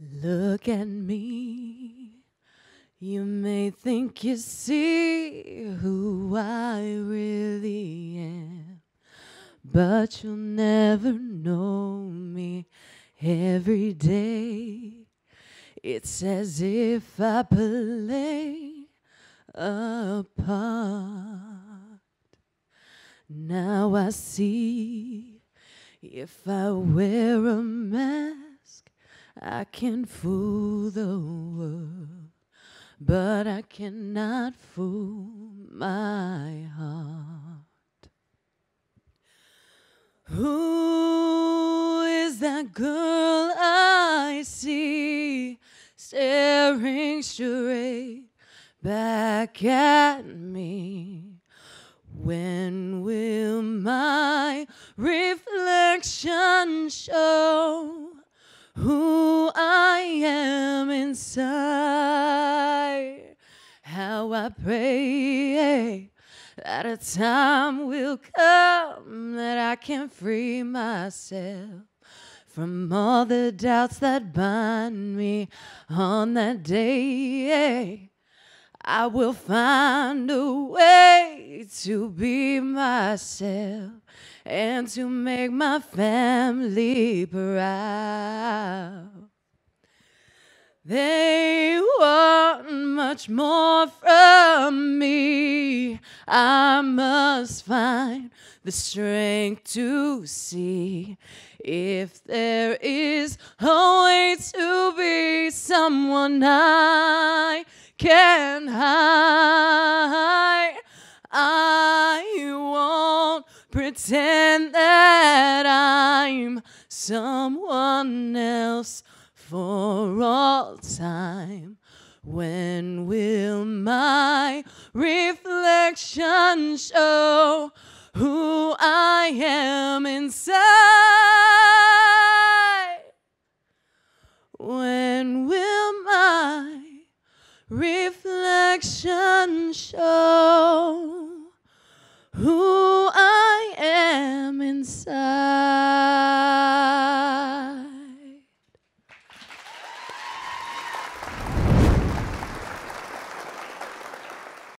look at me, you may think you see who I really am, but you'll never know me every day. It's as if I play a part. Now I see if I wear a mask, I can fool the world, but I cannot fool my heart. Who is that girl I see staring straight back at me? When will my reflection show who I am inside? How I pray that a time will come that I can free myself from all the doubts that bind me on that day. I will find a way to be myself and to make my family proud. They want much more from me. I must find the strength to see if there is a way to be someone I can hide. Pretend that I'm someone else for all time. When will my reflection show who I am inside? When will my reflection show Collins